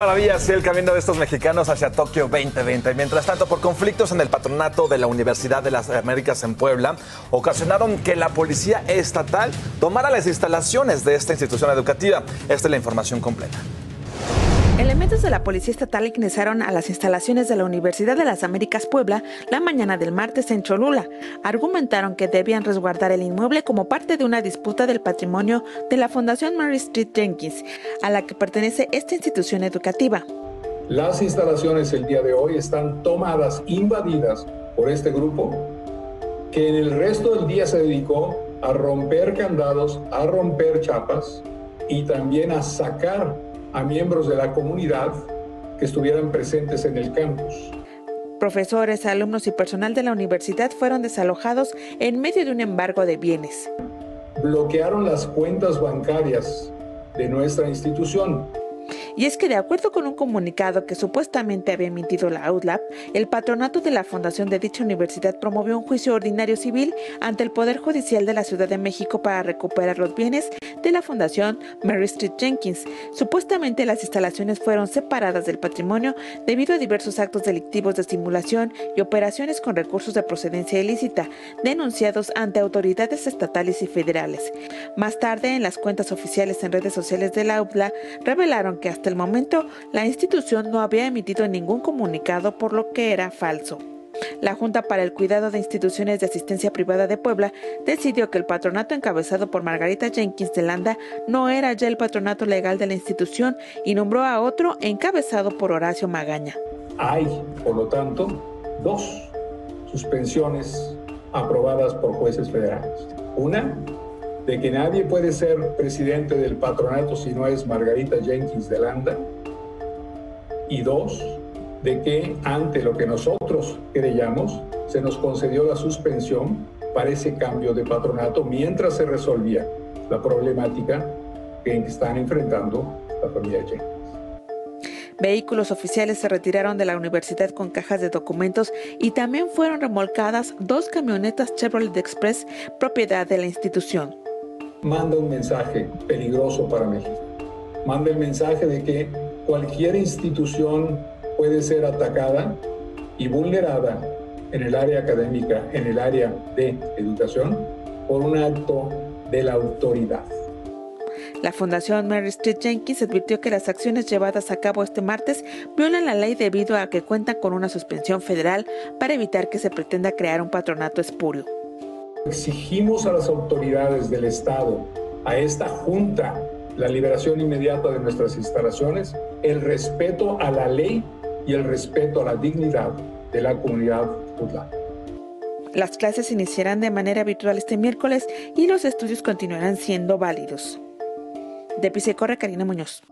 Maravillas, el camino de estos mexicanos hacia Tokio 2020. Mientras tanto, por conflictos en el patronato de la Universidad de las Américas en Puebla, ocasionaron que la policía estatal tomara las instalaciones de esta institución educativa. Esta es la información completa. Elementos de la Policía Estatal ingresaron a las instalaciones de la Universidad de las Américas Puebla la mañana del martes en Cholula. Argumentaron que debían resguardar el inmueble como parte de una disputa del patrimonio de la Fundación Mary Street Jenkins, a la que pertenece esta institución educativa. Las instalaciones el día de hoy están tomadas, invadidas por este grupo, que en el resto del día se dedicó a romper candados, a romper chapas y también a sacar a miembros de la comunidad que estuvieran presentes en el campus. Profesores, alumnos y personal de la universidad fueron desalojados en medio de un embargo de bienes. Bloquearon las cuentas bancarias de nuestra institución y es que de acuerdo con un comunicado que supuestamente había emitido la UDLAP, el patronato de la fundación de dicha universidad promovió un juicio ordinario civil ante el Poder Judicial de la Ciudad de México para recuperar los bienes de la fundación Mary Street Jenkins. Supuestamente las instalaciones fueron separadas del patrimonio debido a diversos actos delictivos de simulación y operaciones con recursos de procedencia ilícita denunciados ante autoridades estatales y federales. Más tarde, en las cuentas oficiales en redes sociales de la UDLA, revelaron que hasta el momento la institución no había emitido ningún comunicado por lo que era falso. La Junta para el Cuidado de Instituciones de Asistencia Privada de Puebla decidió que el patronato encabezado por Margarita Jenkins de Landa no era ya el patronato legal de la institución y nombró a otro encabezado por Horacio Magaña. Hay, por lo tanto, dos suspensiones aprobadas por jueces federales. Una de que nadie puede ser presidente del patronato si no es Margarita Jenkins de Landa. Y dos, de que ante lo que nosotros creyamos, se nos concedió la suspensión para ese cambio de patronato mientras se resolvía la problemática que están enfrentando la familia Jenkins. Vehículos oficiales se retiraron de la universidad con cajas de documentos y también fueron remolcadas dos camionetas Chevrolet Express propiedad de la institución manda un mensaje peligroso para México. Manda el mensaje de que cualquier institución puede ser atacada y vulnerada en el área académica, en el área de educación, por un acto de la autoridad. La Fundación Mary Street Jenkins advirtió que las acciones llevadas a cabo este martes violan la ley debido a que cuentan con una suspensión federal para evitar que se pretenda crear un patronato espurio. Exigimos a las autoridades del Estado, a esta Junta, la liberación inmediata de nuestras instalaciones, el respeto a la ley y el respeto a la dignidad de la comunidad judía. Las clases iniciarán de manera habitual este miércoles y los estudios continuarán siendo válidos. De Corre Karina Muñoz.